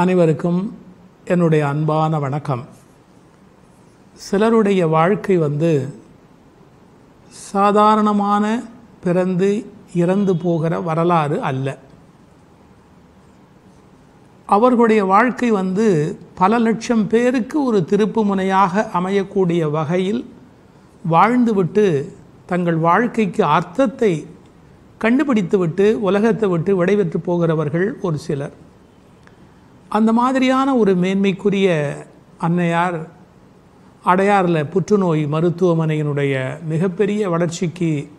அனைவருக்கும் என்னுடைய அன்பான வணக்கம். சிலருடைய வாழ்க்கை வந்து சாதாரணமான பிறந்து இறந்து போகிற வரலாறு அல்ல. அவர்களுடைய வாழ்க்கை வந்து பல லட்சம் பேருக்கு ஒரு திருப்பு முனையாக அமையக்கூடிய வகையில் வாழ்ந்துவிட்டு தங்கள் வாழ்க்கைக்கு அர்த்தத்தை கண்டுபிடித்துவிட்டு உலகத்தை விட்டு விடைபெற்று போகிறவர்கள் ஒரு சிலர். அந்த மாதிரியான ஒரு மேன்மைக்குரிய அன்னையார் அடையாறில் புற்றுநோய் மருத்துவமனையினுடைய மிகப்பெரிய வளர்ச்சிக்கு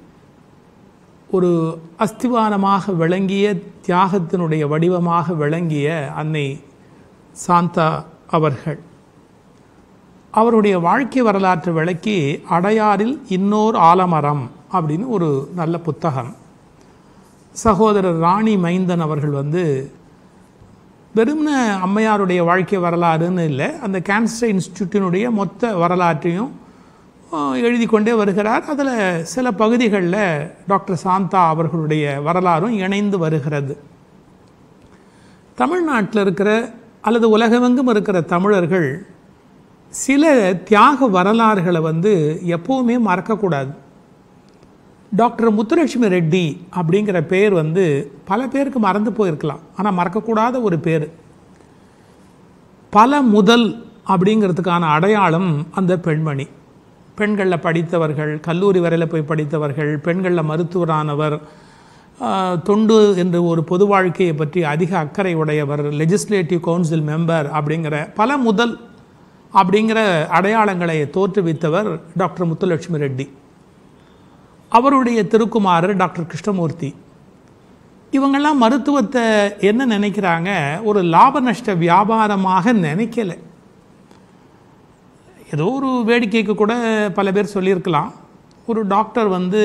ஒரு அஸ்திவானமாக விளங்கிய தியாகத்தினுடைய வடிவமாக விளங்கிய அன்னை சாந்தா அவர்கள். அவருடைய வாழ்க்கை வரலாற்று விளக்கி அடையாறில் இன்னோர் ஆலமரம் அப்படின்னு ஒரு நல்ல புத்தகம். சகோதரர் ராணி மைந்தன் அவர்கள் வந்து வெறும்னு அம்மையாருடைய வாழ்க்கை வரலாறுன்னு இல்லை அந்த கேன்சர் இன்ஸ்டியூட்டினுடைய மொத்த வரலாற்றையும் எழுதி கொண்டே வருகிறார். அதில் சில பகுதிகளில் டாக்டர் சாந்தா அவர்களுடைய வரலாறும் இணைந்து வருகிறது. தமிழ்நாட்டில் இருக்கிற அல்லது உலகமெங்கும் இருக்கிற தமிழர்கள் சில தியாக வரலாறுகளை வந்து எப்போவுமே மறக்கக்கூடாது. டாக்டர் முத்துலட்சுமி ரெட்டி அப்படிங்கிற பேர் வந்து பல பேருக்கு மறந்து போயிருக்கலாம். ஆனால் மறக்கக்கூடாத ஒரு பேர். பல முதல் அப்படிங்கிறதுக்கான அடையாளம் அந்த பெண்மணி. பெண்களில் படித்தவர்கள் கல்லூரி வரையில் போய் படித்தவர்கள் பெண்களில் மருத்துவரானவர் தொண்டு என்று ஒரு பொது வாழ்க்கையை பற்றி அதிக அக்கறை உடையவர் லெஜிஸ்லேட்டிவ் கவுன்சில் மெம்பர் அப்படிங்கிற பல முதல் அப்படிங்கிற அடையாளங்களை தோற்றுவித்தவர் டாக்டர் முத்துலட்சுமி ரெட்டி. அவருடைய திருக்குமாரர் டாக்டர் கிருஷ்ணமூர்த்தி. இவங்கெல்லாம் மருத்துவத்தை என்ன நினைக்கிறாங்க? ஒரு லாப நஷ்ட வியாபாரமாக நினைக்கல. ஏதோ ஒரு வேடிக்கைக்கு கூட பல பேர் சொல்லியிருக்கலாம். ஒரு டாக்டர் வந்து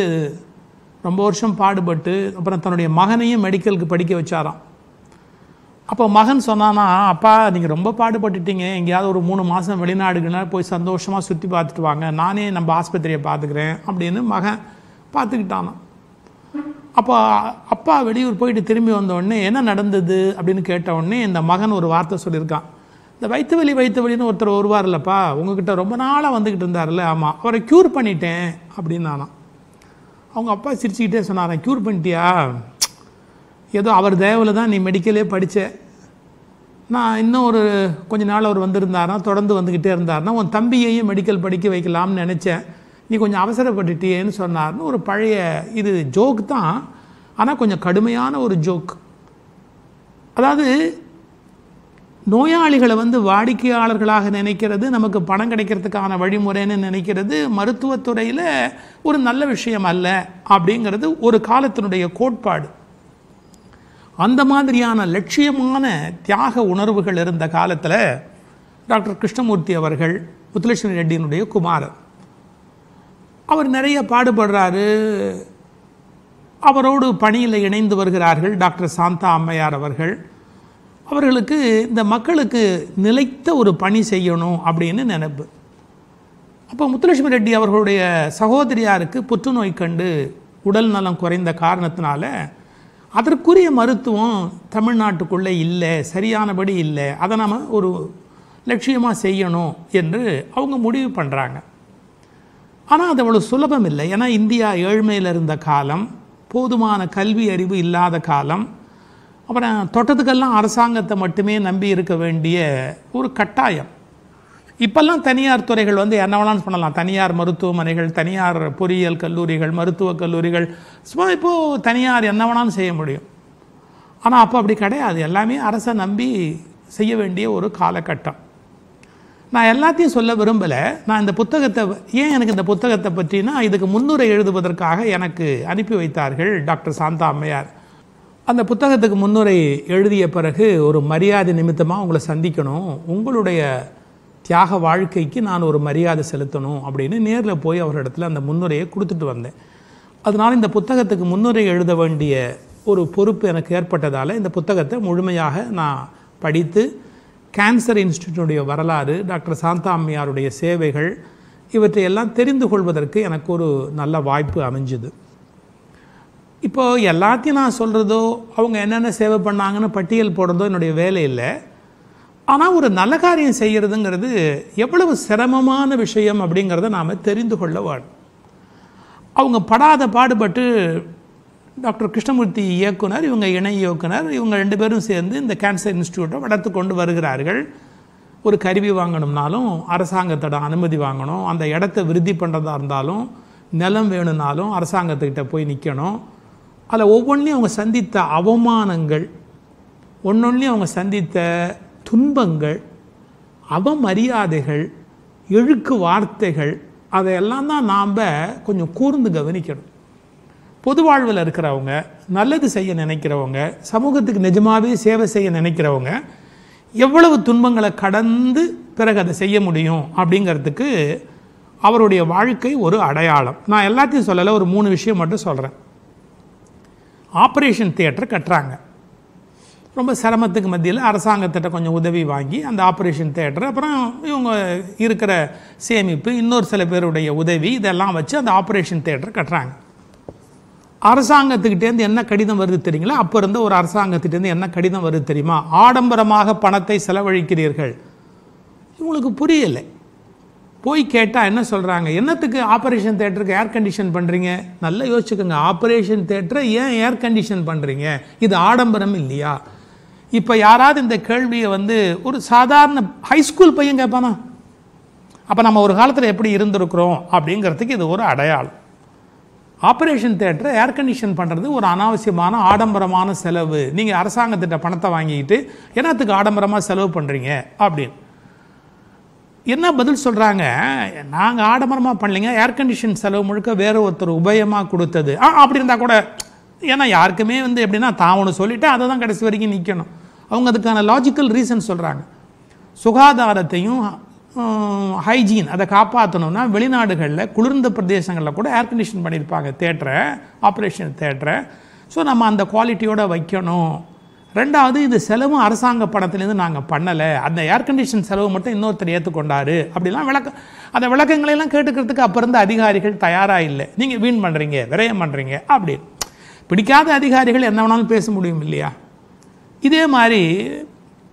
ரொம்ப வருஷம் பாடுபட்டு அப்புறம் தன்னுடைய மகனையும் மெடிக்கலுக்கு படிக்க வச்சாராம். அப்போ மகன் சொன்னானா அப்பா நீங்கள் ரொம்ப பாடுபட்டுட்டீங்க. எங்கேயாவது ஒரு மூணு மாதம் வெளிநாடுகள்லாம் போய் சந்தோஷமாக சுற்றி பார்த்துட்டு வாங்க. நானே நம்ம ஆஸ்பத்திரியை பார்த்துக்கிறேன். அப்படின்னு மகன் பார்த்துக்கிட்டானா. அப்போ அப்பா வெளியூர் போயிட்டு திரும்பி வந்தோடனே என்ன நடந்தது அப்படின்னு கேட்ட உடனே இந்த மகன் ஒரு வார்த்தை சொல்லியிருக்கான். இந்த வயிற்று வலி வயிற்று வலின்னு ஒருத்தர் வருவார் இல்லைப்பா உங்ககிட்ட ரொம்ப நாளாக வந்துக்கிட்டு இருந்தார்ல ஆமாம் அவரை க்யூர் பண்ணிட்டேன் அப்படின்னு நானா அவங்க அப்பா சிரிச்சுக்கிட்டே சொன்னாரன் க்யூர் பண்ணிட்டியா? ஏதோ அவர் தேவையில் தான் நீ மெடிக்கலே படித்த நான் இன்னும் ஒரு கொஞ்ச நாள் அவர் வந்திருந்தாருனா தொடர்ந்து வந்துக்கிட்டே இருந்தாருன்னா உன் தம்பியையும் மெடிக்கல் படிக்க வைக்கலாம்னு நினச்சேன். நீ கொஞ்சம் அவசரப்பட்டுட்டியேன்னு சொன்னார்னு ஒரு பழைய இது ஜோக் தான். ஆனால் கொஞ்சம் கடுமையான ஒரு ஜோக் அதாவது நோயாளிகளை வந்து வாடிக்கையாளர்களாக நினைக்கிறது நமக்கு பணம் கிடைக்கிறதுக்கான வழிமுறைன்னு நினைக்கிறது மருத்துவத்துறையில் ஒரு நல்ல விஷயம் அல்ல அப்படிங்கிறது ஒரு காலத்தினுடைய கோட்பாடு. அந்த மாதிரியான லட்சியமான தியாக உணர்வுகள் இருந்த காலத்தில் டாக்டர் கிருஷ்ணமூர்த்தி அவர்கள் முத்துலட்சுமி ரெட்டியினுடைய குமாரர் அவர் நிறைய பாடுபடுறாரு. அவரோடு பணியில் இணைந்து வருகிறார்கள் டாக்டர் சாந்தா அம்மையார் அவர்கள். அவர்களுக்கு இந்த மக்களுக்கு நிலைத்த ஒரு பணி செய்யணும் அப்படின்னு நினைப்பு. அப்போ முத்துலட்சுமி ரெட்டி அவர்களுடைய சகோதரியாருக்கு புற்றுநோய் கண்டு உடல் நலம் குறைந்த காரணத்தினால அதற்குரிய மருத்துவம் தமிழ்நாட்டுக்குள்ளே இல்லை சரியானபடி இல்லை. அதை நம்ம ஒரு லட்சியமாக செய்யணும் என்று அவங்க முடிவு பண்ணுறாங்க ஆனால் அது அவ்வளோ சுலபம் இல்லை. ஏன்னா இந்தியா ஏழ்மையில் இருந்த காலம் போதுமான கல்வி அறிவு இல்லாத காலம். அப்புறம் தொட்டத்துக்கெல்லாம் அரசாங்கத்தை மட்டுமே நம்பி இருக்க வேண்டிய ஒரு கட்டாயம். இப்போல்லாம் தனியார் துறைகள் வந்து என்ன வேணாலும் பண்ணலாம். தனியார் மருத்துவமனைகள் தனியார் பொறியியல் கல்லூரிகள் மருத்துவக் கல்லூரிகள். சும்மா இப்போது தனியார் என்ன வேணாலும் செய்ய முடியும். ஆனால் அப்போ அப்படி கிடையாது. எல்லாமே அரசை நம்பி செய்ய வேண்டிய ஒரு காலகட்டம். நான் எல்லாத்தையும் சொல்ல விரும்பலை. நான் இந்த புத்தகத்தை ஏன் எனக்கு இந்த புத்தகத்தை பற்றினா இதுக்கு முன்னுரை எழுதுவதற்காக எனக்கு அனுப்பி வைத்தார்கள் டாக்டர் சாந்தா அம்மையார். அந்த புத்தகத்துக்கு முன்னுரை எழுதிய பிறகு ஒரு மரியாதை நிமித்தமாக உங்களை சந்திக்கணும். உங்களுடைய தியாக வாழ்க்கைக்கு நான் ஒரு மரியாதை செலுத்தணும் அப்படின்னு நேரில் போய் அவரிடத்துல அந்த முன்னுரையை கொடுத்துட்டு வந்தேன். அதனால் இந்த புத்தகத்துக்கு முன்னுரை எழுத வேண்டிய ஒரு பொறுப்பு எனக்கு ஏற்பட்டதால் இந்த புத்தகத்தை முழுமையாக நான் படித்து கேன்சர் இன்ஸ்டியூட்டுடைய வரலாறு டாக்டர் சாந்தா அம்மையாருடைய சேவைகள் இவற்றையெல்லாம் தெரிந்து கொள்வதற்கு எனக்கு ஒரு நல்ல வாய்ப்பு அமைஞ்சுது. இப்போது எல்லாத்தையும் நான் சொல்கிறதோ அவங்க என்னென்ன சேவை பண்ணாங்கன்னு பட்டியல் போடுறதோ என்னுடைய வேலை இல்லை. ஆனால் ஒரு நல்ல காரியம் செய்கிறதுங்கிறது எவ்வளவு சிரமமான விஷயம் அப்படிங்கிறத நாம் தெரிந்து கொள்ள வேணும். அவங்க படாத பாடுபட்டு டாக்டர் கிருஷ்ணமூர்த்தி இயக்குனர் இவங்க இணை இயக்குனர் இவங்க ரெண்டு பேரும் சேர்ந்து இந்த கேன்சர் இன்ஸ்டியூட்டை வளர்த்து கொண்டு வருகிறார்கள். ஒரு கருவி வாங்கணும்னாலும் அரசாங்கத்தோட அனுமதி வாங்கணும். அந்த இடத்த விருத்தி பண்ணுறதா இருந்தாலும் நிலம் வேணும்னாலும் அரசாங்கத்துக்கிட்ட போய் நிற்கணும் அதில் ஒவ்வொன்றையும் அவங்க சந்தித்த அவமானங்கள் ஒன்னொன்றையும் அவங்க சந்தித்த துன்பங்கள் அவமரியாதைகள் இழுக்கு வார்த்தைகள் அதையெல்லாம் தான் நாம் கொஞ்சம் கூர்ந்து கவனிக்கணும். பொது வாழ்வில் இருக்கிறவங்க நல்லது செய்ய நினைக்கிறவங்க சமூகத்துக்கு நிஜமாகவே சேவை செய்ய நினைக்கிறவங்க எவ்வளவு துன்பங்களை கடந்து பிறகு அதை செய்ய முடியும் அப்படிங்கிறதுக்கு அவருடைய வாழ்க்கை ஒரு அடையாளம். நான் எல்லாத்தையும் சொல்லலை ஒரு மூணு விஷயம் மட்டும் சொல்கிறேன் ஆப்ரேஷன் தியேட்டர் கட்டுறாங்க. ரொம்ப சிரமத்துக்கு மத்தியில் அரசாங்கத்திட்ட கொஞ்சம் உதவி வாங்கி அந்த ஆப்ரேஷன் தேட்டர் அப்புறம் இவங்க இருக்கிற சேமிப்பு இன்னொரு சில பேருடைய உதவி இதெல்லாம் வச்சு அந்த ஆப்ரேஷன் தேட்டர் கட்டுறாங்க. அரசாங்கத்துக்கிட்டேருந்து என்ன கடிதம் வருது தெரியுங்களா? அப்போ இருந்த ஒரு அரசாங்கத்திட்டேருந்து என்ன கடிதம் வருது தெரியுமா? ஆடம்பரமாக பணத்தை செலவழிக்கிறீர்கள். இவங்களுக்கு புரியலை. போய் கேட்டால் என்ன சொல்கிறாங்க என்னத்துக்கு ஆப்ரேஷன் தேட்டருக்கு ஏர் கண்டிஷன் பண்ணுறீங்க நல்லா யோசிச்சுக்கோங்க. ஆப்ரேஷன் தேட்டரை ஏன் ஏர் கண்டிஷன் பண்ணுறீங்க இது ஆடம்பரம் இல்லையா? இப்போ யாராவது இந்த கேள்வியை வந்து ஒரு சாதாரண ஹைஸ்கூல் பையன் கேட்பானா அப்போ நம்ம ஒரு காலத்தில் எப்படி இருந்திருக்கிறோம் அப்படிங்கிறதுக்கு இது ஒரு அடையாளம். ஆப்ரேஷன் தேட்டரை ஏர் கண்டிஷன் பண்ணுறது ஒரு அனாவசியமான ஆடம்பரமான செலவு. நீங்கள் அரசாங்கத்திட்ட பணத்தை வாங்கிக்கிட்டு என்னத்துக்கு ஆடம்பரமாக செலவு பண்ணுறீங்க அப்படின்னு. என்ன பதில் சொல்கிறாங்க நாங்கள் ஆடம்பரமாக பண்ணலைங்க. ஏர் கண்டிஷன் செலவு முழுக்க வேறு ஒருத்தர் உபயமாக கொடுத்தது. ஆ அப்படி இருந்தால் கூட ஏன்னா யாருக்குமே வந்து எப்படின்னா தான் ஒன்று சொல்லிவிட்டு அதை தான் கடைசி வரைக்கும் நிற்கணும் அவங்க அதுக்கான லாஜிக்கல் ரீசன் சொல்கிறாங்க சுகாதாரத்தையும் ஹைஜீன் அதை காப்பாற்றணும்னா வெளிநாடுகளில் குளிர்ந்த பிரதேசங்களில் கூட ஏர் கண்டிஷன் பண்ணியிருப்பாங்க தேட்டரை ஆப்ரேஷன் தேட்டரை ஸோ நம்ம அந்த குவாலிட்டியோடு வைக்கணும். ரெண்டாவது இது செலவும் அரசாங்க பணத்துலேருந்து நாங்கள் பண்ணலை. அந்த ஏர் கண்டிஷன் செலவு மட்டும் இன்னொருத்தர் ஏற்றுக்கொண்டாரு அப்படிலாம் விளக்க அந்த விளக்கங்களையெல்லாம் கேட்டுக்கிறதுக்கு அப்போ இருந்த அதிகாரிகள் தயாராக இல்லை. நீங்கள் வீண் பண்ணுறீங்க விரயம் பண்ணுறீங்க அப்படின்னு. பிடிக்காத அதிகாரிகள் என்ன வேணாலும் பேச முடியும் இல்லையா? இதே மாதிரி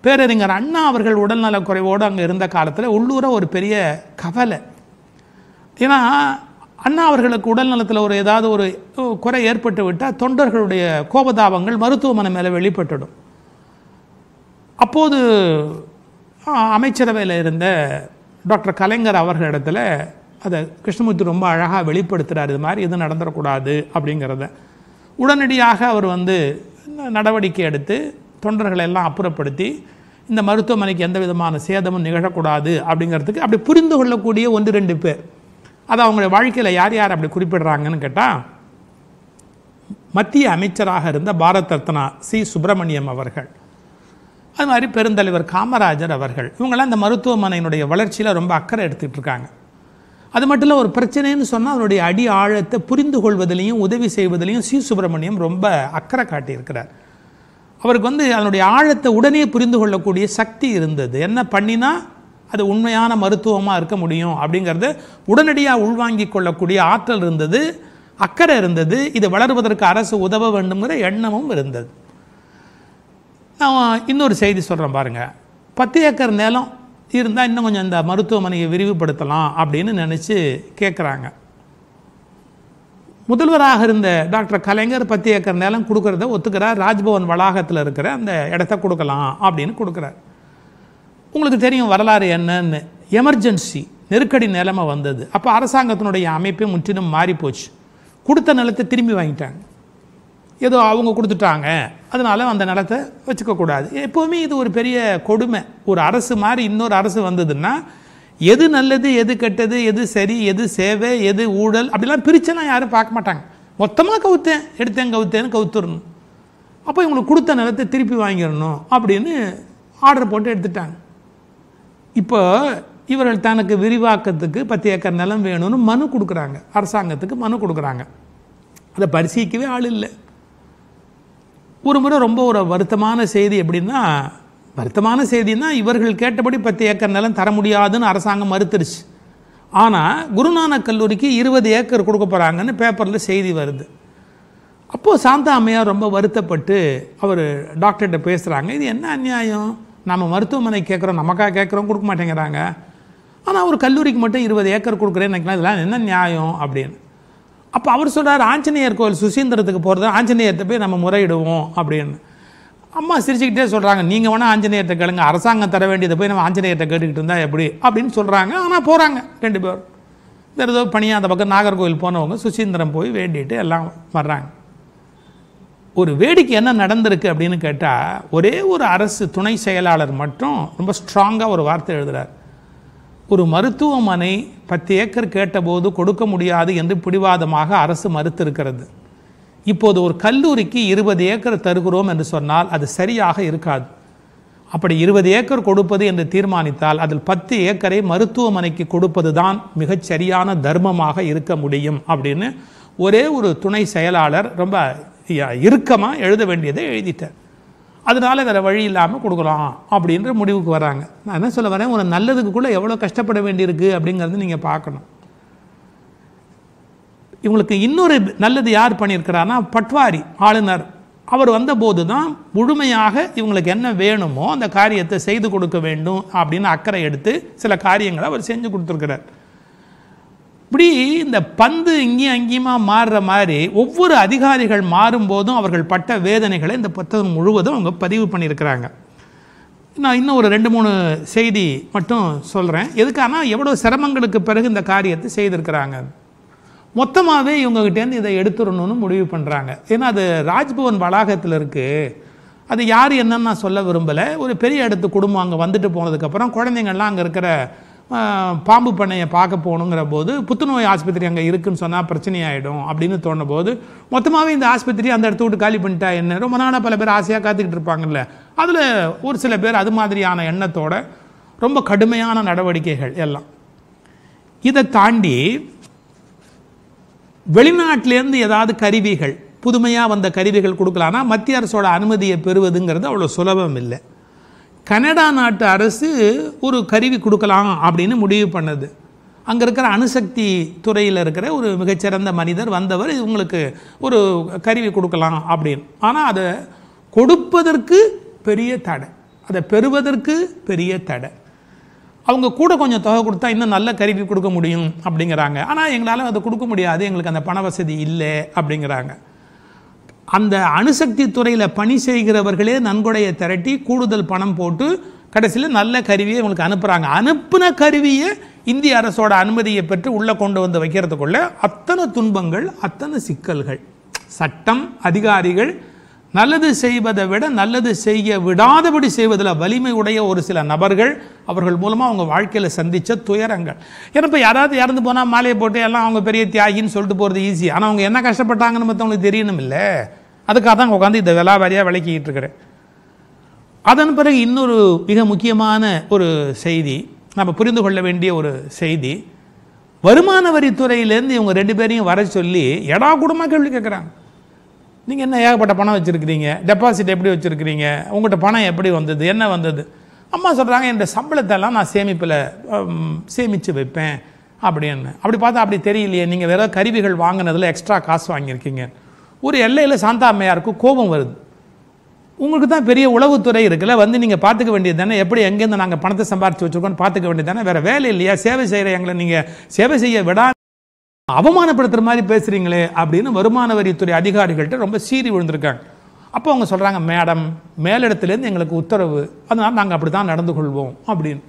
பேரறிஞர் அண்ணா அவர்கள் உடல்நலக் குறைவோடு அங்கே இருந்த காலத்தில் உள்ளூர ஒரு பெரிய கவலை. ஏன்னா அண்ணா அவர்களுக்கு உடல்நலத்தில் ஒரு ஏதாவது ஒரு குறை ஏற்பட்டு விட்டால் தொண்டர்களுடைய கோபதாபங்கள் மருத்துவமனை மேலே வெளிப்பட்டுடும். அப்போது அமைச்சரவையில் இருந்த டாக்டர் கலைஞர் அவர்களிடத்தில் அதை கிருஷ்ணமூர்த்தி ரொம்ப அழகாக வெளிப்படுத்துகிறார் இது மாதிரி எதுவும் நடந்துடக்கூடாது அப்படிங்கிறத. உடனடியாக அவர் வந்து நடவடிக்கை எடுத்து தொண்டர்களை எல்லாம் அப்புறப்படுத்தி இந்த மருத்துவமனைக்கு எந்த விதமான சேதமும் நிகழக்கூடாது அப்படிங்கிறதுக்கு அப்படி புரிந்து கொள்ளக்கூடிய ஒன்று ரெண்டு பேர். அதை அவங்களுடைய வாழ்க்கையில் யார் யார் அப்படி குறிப்பிடுறாங்கன்னு கேட்டால் மத்திய அமைச்சராக இருந்த பாரத் ரத்னா சி. சுப்பிரமணியம் அவர்கள். அது மாதிரி பெருந்தலைவர் காமராஜர் அவர்கள். இவங்களாம் இந்த மருத்துவமனையினுடைய வளர்ச்சியில் ரொம்ப அக்கறை எடுத்துக்கிட்டு இருக்காங்க. அது மட்டும் இல்லை ஒரு பிரச்சனைன்னு சொன்னால் அதனுடைய அடி ஆழத்தை புரிந்து கொள்வதிலையும் உதவி செய்வதிலையும் சி. சுப்பிரமணியம் ரொம்ப அக்கறை காட்டியிருக்கிறார். அவருக்கு வந்து அதனுடைய ஆழத்தை உடனே புரிந்து கொள்ளக்கூடிய சக்தி இருந்தது. என்ன பண்ணினா அது உண்மையான மருத்துவமாக இருக்க முடியும் அப்படிங்கிறத உடனடியாக உள்வாங்கிக் கொள்ளக்கூடிய ஆற்றல் இருந்தது அக்கறை இருந்தது இது வளருவதற்கு அரசு உதவ வேண்டுங்கிற எண்ணமும் இருந்தது. நான் இன்னொரு செய்தி சொல்கிறேன் பாருங்கள் பத்து ஏக்கர் நிலம் இருந்தால் இன்னும் கொஞ்சம் இந்த மருத்துவமனையை விரிவுபடுத்தலாம் அப்படின்னு நினச்சி கேட்குறாங்க முதல்வராக இருந்த டாக்டர் கலைஞர் பத்து ஏக்கர் நிலம் கொடுக்கறத ஒத்துக்கிறார். ராஜ்பவன் வளாகத்தில் இருக்கிற அந்த இடத்த கொடுக்கலாம் அப்படின்னு கொடுக்குறார். உங்களுக்கு தெரியும் வரலாறு என்னன்னு? எமர்ஜென்சி நெருக்கடி நிலைமை வந்தது. அப்போ அரசாங்கத்தினுடைய அமைப்பே முற்றிலும் மாறி போச்சு கொடுத்த நிலத்தை திரும்பி வாங்கிட்டாங்க. ஏதோ அவங்க கொடுத்துட்டாங்க. அதனால அந்த நிலத்தை வச்சுக்கக்கூடாது. எப்போவுமே இது ஒரு பெரிய கொடுமை. ஒரு அரசு மாதிரி இன்னொரு அரசு வந்ததுன்னா எது நல்லது எது கெட்டது எது சரி எது சேவை எது ஊழல் அப்படிலாம் பிரிச்செல்லாம் யாரும் பார்க்க மாட்டாங்க. மொத்தமாக கவுத்தேன் எடுத்தேன் கவுத்தேன்னு கவுத்துடணும் அப்போ இவங்களுக்கு கொடுத்த நிலத்தை திருப்பி வாங்கிடணும் அப்படின்னு ஆர்டர் போட்டு எடுத்துட்டாங்க. இப்போ இவர்கள் தனக்கு விரிவாக்கத்துக்கு பத்து ஏக்கர் நிலம் வேணும்னு மனு கொடுக்குறாங்க. அரசாங்கத்துக்கு மனு கொடுக்குறாங்க. அதை பரிசீலிக்கவே ஆள் இல்லை. ஒரு முறை ரொம்ப ஒரு வருத்தமான செய்தி எப்படின்னா வருத்தமான செய்தின்னா இவர்கள் கேட்டபடி பத்து ஏக்கர் நிலம் தர முடியாதுன்னு அரசாங்கம் மறுத்துருச்சு. ஆனால் குருநானக் கல்லூரிக்கு இருபது ஏக்கர் கொடுக்க போகிறாங்கன்னு பேப்பரில் செய்தி வருது. அப்போது சாந்தா அம்மையார் ரொம்ப வருத்தப்பட்டு அவர் டாக்டர்கிட்ட பேசுகிறாங்க இது என்ன அநியாயம்? நம்ம மருத்துவமனை கேட்குறோம் நமக்காக கேட்குறோம் கொடுக்க மாட்டேங்கிறாங்க. ஆனால் ஒரு கல்லூரிக்கு மட்டும் இருபது ஏக்கர் கொடுக்குறேன்னு நினைக்கலாம். இதெல்லாம் என்ன நியாயம் அப்படின்னு. அப்போ அவர் சொல்கிறார் ஆஞ்சநேயர் கோயில் சுசீந்திரத்துக்கு போகிறது ஆஞ்சநேயர்கிட்ட போய் நம்ம முறையிடுவோம் அப்படின்னு. அம்மா சிரிச்சுக்கிட்டே சொல்கிறாங்க நீங்கள் வேணால் ஆஞ்சநேயர்கிட்ட கேளுங்க அரசாங்கம் தர வேண்டியதை போய் நம்ம ஆஞ்சநேயர்கிட்ட கேட்டுக்கிட்டு இருந்தால் எப்படி? அப்படின்னு சொல்கிறாங்க ஆனால் போகிறாங்க ரெண்டு பேரும் வேறு ஏதோ பணியாக அந்த பக்கம் நாகர்கோவில் போனவங்க சுசீந்திரம் போய் வேண்டிட்டு எல்லாம் வர்றாங்க. ஒரு வேடிக்கை என்ன நடந்திருக்கு அப்படின்னு கேட்டால் ஒரே ஒரு அரசு துணை செயலாளர் மட்டும் ரொம்ப ஸ்ட்ராங்காக ஒரு வார்த்தை எழுதுகிறார் ஒரு மருத்துவமனை பத்து ஏக்கர் கேட்டபோது கொடுக்க முடியாது என்று பிடிவாதமாக அரசு மறுத்திருக்கிறது. இப்போது ஒரு கல்லூரிக்கு இருபது ஏக்கர் தருகிறோம் என்று சொன்னால் அது சரியாக இருக்காது. அப்படி இருபது ஏக்கர் கொடுப்பது என்று தீர்மானித்தால் அதில் பத்து ஏக்கரை மருத்துவமனைக்கு கொடுப்பது தான் மிகச் சரியான தர்மமாக இருக்க முடியும் அப்படின்னு ஒரே ஒரு துணை செயலாளர் ரொம்ப இறுக்கமாக எழுத வேண்டியதை எழுதிட்டார். அதனால வேறு வழி இல்லாமல் கொடுக்கலாம் அப்படின்ற முடிவுக்கு வராங்க. நான் என்ன சொல்ல வரேன்? ஒரு நல்லதுக்குள்ளே எவ்வளோ கஷ்டப்பட வேண்டியிருக்கு அப்படிங்கிறது நீங்கள் பார்க்கணும். இவங்களுக்கு இன்னொரு நல்லது யார் பண்ணியிருக்கிறாருன்னா பட்வாரி ஆளுநர். அவர் வந்தபோது தான் முழுமையாக இவங்களுக்கு என்ன வேணுமோ அந்த காரியத்தை செய்து கொடுக்க வேண்டும் அப்படின்னு அக்கறை எடுத்து சில காரியங்களை அவர் செஞ்சு கொடுத்துருக்கிறார். இப்படி இந்த பந்து இங்கேயும் அங்கேயுமா மாறுற மாதிரி ஒவ்வொரு அதிகாரிகள் மாறும்போதும் அவர்கள் பட்ட வேதனைகளை இந்த புத்தகம் முழுவதும் அவங்க பதிவு பண்ணியிருக்கிறாங்க. நான் இன்னும் ஒரு ரெண்டு மூணு செய்தி மட்டும் சொல்கிறேன் எதுக்கானா எவ்வளோ சிரமங்களுக்கு பிறகு இந்த காரியத்தை செய்திருக்கிறாங்க. மொத்தமாகவே இவங்ககிட்டேருந்து இதை எடுத்துடணும்னு முடிவு பண்ணுறாங்க ஏன்னா அது ராஜ்பவன் வளாகத்தில் இருக்குது அது யார் என்னன்னு நான் சொல்ல விரும்பலை. ஒரு பெரிய இடத்து குடும்பம் அங்கே வந்துட்டு போனதுக்கப்புறம் குழந்தைங்கள்லாம் அங்கே இருக்கிற பாம்பு பண்ணையை பார்க்க போகணுங்கிற போது புத்துநோய் ஆஸ்பத்திரி அங்கே இருக்குன்னு சொன்னால் பிரச்சனையாயிடும் அப்படின்னு தோணும் போது மொத்தமாகவே இந்த ஆஸ்பத்திரி அந்த இடத்த விட்டு காலி பண்ணிட்டா என்ன? ரொம்ப நாளாக பல பேர் ஆசையாக காத்துக்கிட்டு இருப்பாங்கல்ல. அதில் ஒரு சில பேர் அது மாதிரியான எண்ணத்தோட ரொம்ப கடுமையான நடவடிக்கைகள் எல்லாம். இதை தாண்டி வெளிநாட்டிலேருந்து ஏதாவது கருவிகள் புதுமையாக வந்த கருவிகள் கொடுக்கலான்னா மத்திய அரசோட அனுமதியை பெறுவதுங்கிறது அவ்வளோ சுலபம் இல்லை. கனடா நாட்டு அரசு ஒரு கருவி கொடுக்கலாம் அப்படின்னு முடிவு பண்ணது. அங்கே இருக்கிற அணுசக்தி துறையில் இருக்கிற ஒரு மிகச்சிறந்த மனிதர் வந்தவர் இவங்களுக்கு ஒரு கருவி கொடுக்கலாம் அப்படின்னு. ஆனால் அதை கொடுப்பதற்கு பெரிய தடை. அதை பெறுவதற்கு பெரிய தடை. அவங்க கூட கொஞ்சம் தொகை கொடுத்தா இன்னும் நல்ல கருவி கொடுக்க முடியும் அப்படிங்கிறாங்க. ஆனால் எங்களால் அதை கொடுக்க முடியாது. எங்களுக்கு அந்த பண வசதி இல்லை அப்படிங்கிறாங்க. அந்த அணுசக்தி துறையில் பணி செய்கிறவர்களே நன்கொடையை திரட்டி கூடுதல் பணம் போட்டு கடைசியில் நல்ல கருவியை இவங்களுக்கு அனுப்புகிறாங்க அனுப்புன கருவியை இந்திய அரசோட அனுமதியை பெற்று உள்ளே கொண்டு வந்து வைக்கிறதுக்குள்ள அத்தனை துன்பங்கள் அத்தனை சிக்கல்கள். சட்டம் அதிகாரிகள் நல்லது செய்வதை விட நல்லது செய்ய விடாதபடி செய்வதில் வலிமை உடைய ஒரு சில நபர்கள் அவர்கள் மூலமாக அவங்க வாழ்க்கையில் சந்தித்த துயரங்கள். ஏன்னா இப்போ யாராவது இறந்து போனால் மாலையை போட்டு எல்லாம் அவங்க பெரிய தியாகின்னு சொல்லிட்டு போகிறது ஈஸி ஆனால் அவங்க என்ன கஷ்டப்பட்டாங்கன்னு மற்றவங்களுக்கு தெரியணும் இல்லை அதுக்காக தான் உட்காந்து இந்த விலாவாரியாக விளக்கிக்கிட்டு இருக்கிறேன். அதன் பிறகு இன்னொரு மிக முக்கியமான ஒரு செய்தி நம்ம புரிந்து கொள்ள வேண்டிய ஒரு செய்தி. வருமான வரித்துறையிலேருந்து இவங்க ரெண்டு பேரையும் வர சொல்லி எடா கூடமாக கேள்வி கேட்குறாங்க நீங்கள் என்ன ஏகப்பட்ட பணம் வச்சுருக்கிறீங்க? டெபாசிட் எப்படி வச்சுருக்கிறீங்க? உங்கள்கிட்ட பணம் எப்படி வந்தது? என்ன வந்தது? அம்மா சொல்கிறாங்க என்னோடய சம்பளத்தெல்லாம் நான் சேமிப்பில் சேமித்து வைப்பேன் அப்படின்னு. அப்படி பார்த்தா அப்படி தெரியலையே நீங்கள் வேற கருவிகள் வாங்கினதில் எக்ஸ்ட்ரா காசு வாங்கியிருக்கீங்க. ஒரு எல்லையில் சாந்தா அம்மையாருக்கு கோபம் வருது. உங்களுக்கு தான் பெரிய உளவுத்துறை இருக்குல்ல வந்து நீங்கள் பார்த்துக்க வேண்டியது தானே? எப்படி எங்கேருந்து நாங்கள் பணத்தை சம்பாரித்து வச்சுருக்கோன்னு பார்த்துக்க வேண்டியது தானே? வேறு வேலை இல்லையா? சேவை செய்கிற எங்களை நீங்கள் சேவை செய்ய விடா அவமானப்படுத்துகிற மாதிரி பேசுகிறீங்களே அப்படின்னு வருமான வரித்துறை அதிகாரிகள்கிட்ட ரொம்ப சீறி விழுந்திருக்காங்க. அப்போ அவங்க சொல்கிறாங்க மேடம் மேலிடத்துலேருந்து எங்களுக்கு உத்தரவு. அதனால் நாங்கள் அப்படி தான் நடந்து கொள்வோம் அப்படின்னு.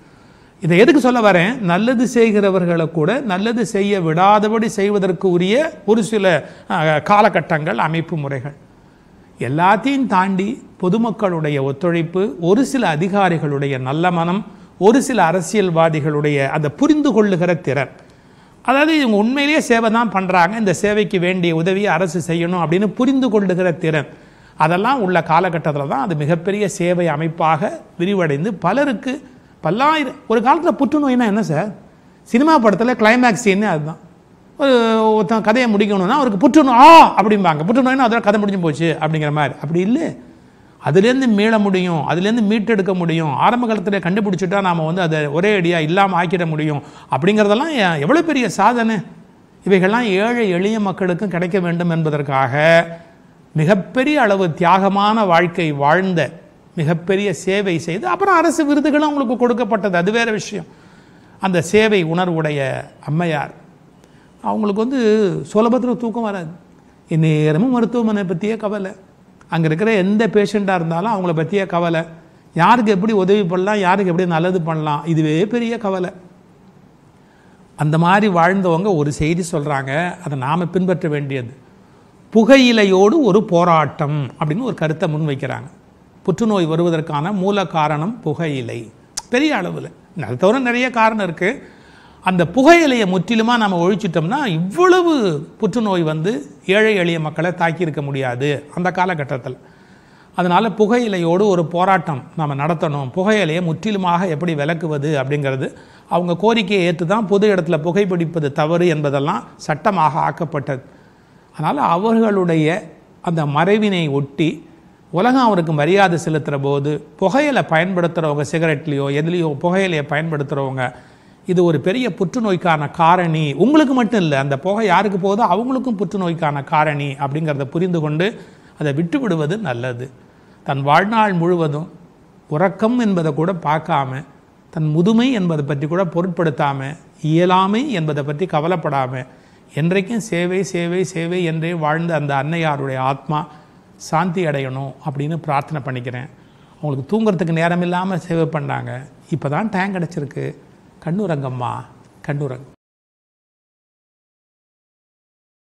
இதை எதுக்கு சொல்ல வரேன்? நல்லது செய்கிறவர்களை கூட நல்லது செய்ய விடாதபடி செய்வதற்கு உரிய ஒரு சில காலகட்டங்கள் அமைப்பு முறைகள். எல்லாத்தையும் தாண்டி பொதுமக்களுடைய ஒத்துழைப்பு ஒரு சில அதிகாரிகளுடைய நல்ல மனம் ஒரு சில அரசியல்வாதிகளுடைய அதை புரிந்து கொள்ளுகிற திறன். அதாவது இவங்க உண்மையிலேயே சேவை தான் பண்ணுறாங்க இந்த சேவைக்கு வேண்டிய உதவியை அரசு செய்யணும் அப்படின்னு புரிந்து கொள்ளுகிற திறன். அதெல்லாம் உள்ள காலகட்டத்தில் தான் அது மிகப்பெரிய சேவை அமைப்பாக விரிவடைந்து பலருக்கு பல்லாயிரம் ஒரு காலத்தில் புற்றுநோய்னா என்ன சார்? சினிமா படத்தில் கிளைமேக்ஸ் சீன்னு அதுதான். ஒரு ஒருத்தன் கதையை முடிக்கணும்னா அவருக்கு புற்றுநோய் ஆ! அப்படிம்பாங்க. புற்றுநோய்னா அதோட கதை முடிஞ்சு போச்சு அப்படிங்கிற மாதிரி. அப்படி இல்லை. அதுலேருந்து மீள முடியும் அதுலேருந்து மீட்டெடுக்க முடியும். ஆரம்ப காலத்தில் கண்டுபிடிச்சிட்டா நாம் வந்து அதை ஒரே அடியாக இல்லாமல் ஆக்கிட முடியும். அப்படிங்கிறதெல்லாம் எவ்வளோ பெரிய சாதனை. இவைகள்லாம் ஏழை எளிய மக்களுக்கும் கிடைக்க வேண்டும் என்பதற்காக மிகப்பெரிய அளவு தியாகமான வாழ்க்கை வாழ்ந்த மிகப்பெரிய சேவை செய்து அப்புறம் அரசு விருதுகளும் அவங்களுக்கு கொடுக்கப்பட்டது. அது வேறு விஷயம். அந்த சேவை உணர்வுடைய அம்மையார். அவங்களுக்கு வந்து சுலபத்தில் தூக்கம் வராது. நேரமும் மருத்துவமனை பற்றியே கவலை. அங்கே இருக்கிற எந்த பேஷண்ட்டாக இருந்தாலும் அவங்கள பற்றிய கவலை. யாருக்கு எப்படி உதவி பண்ணலாம் யாருக்கு எப்படி நல்லது பண்ணலாம் இதுவே பெரிய கவலை. அந்த மாதிரி வாழ்ந்தவங்க ஒரு செய்தி சொல்கிறாங்க அதை நாம் பின்பற்ற வேண்டியது. புகையிலையோடு ஒரு போராட்டம் அப்படின்னு ஒரு கருத்தை முன்வைக்கிறாங்க புற்றுநோய் வருவதற்கான மூல காரணம் புகையிலை. பெரிய அளவில். அது தவிர நிறைய காரணம் இருக்குது அந்த புகையிலையை முற்றிலுமாக நம்ம ஒழிச்சிட்டோம்னா இவ்வளவு புற்றுநோய் வந்து ஏழை எளிய மக்களை தாக்கியிருக்க முடியாது அந்த காலகட்டத்தில். அதனால் புகையிலையோடு ஒரு போராட்டம் நம்ம நடத்தணும். புகையிலையை முற்றிலுமாக எப்படி விளக்குவது அப்படிங்கிறது அவங்க கோரிக்கையை ஏற்று தான் பொது இடத்துல புகைப்பிடிப்பது தவறு என்பதெல்லாம் சட்டமாக ஆக்கப்பட்டது. அதனால் அவர்களுடைய அந்த மறைவினை ஒட்டி உலகம் அவருக்கு மரியாதை செலுத்துகிற போது புகையிலை பயன்படுத்துகிறவங்க சிகரெட்லேயோ எதுலேயோ புகையிலையை பயன்படுத்துகிறவங்க இது ஒரு பெரிய புற்றுநோய்க்கான காரணி. உங்களுக்கு மட்டும் இல்லை அந்த புகை யாருக்கு போகுதோ அவங்களுக்கும் புற்றுநோய்க்கான காரணி அப்படிங்கிறத புரிந்து கொண்டு அதை விட்டு விடுவது நல்லது. தன் வாழ்நாள் முழுவதும் உறக்கம் என்பதை கூட பார்க்காம தன் முதுமை என்பதை பற்றி கூட பொருட்படுத்தாமல் இயலாமை என்பதை பற்றி கவலைப்படாமல் என்றைக்கும் சேவை சேவை சேவை என்றே வாழ்ந்த அந்த அன்னையாருடைய ஆத்மா சாந்தி அடையணும் அப்படின்னு பிரார்த்தனை பண்ணிக்கிறேன். அவங்களுக்கு தூங்குறதுக்கு நேரம் இல்லாமல் சேவை பண்ணாங்க. இப்போ தான் டேங்க் கிடச்சிருக்கு கண்ணுரங்கம்மா கண்ணுரங்கம்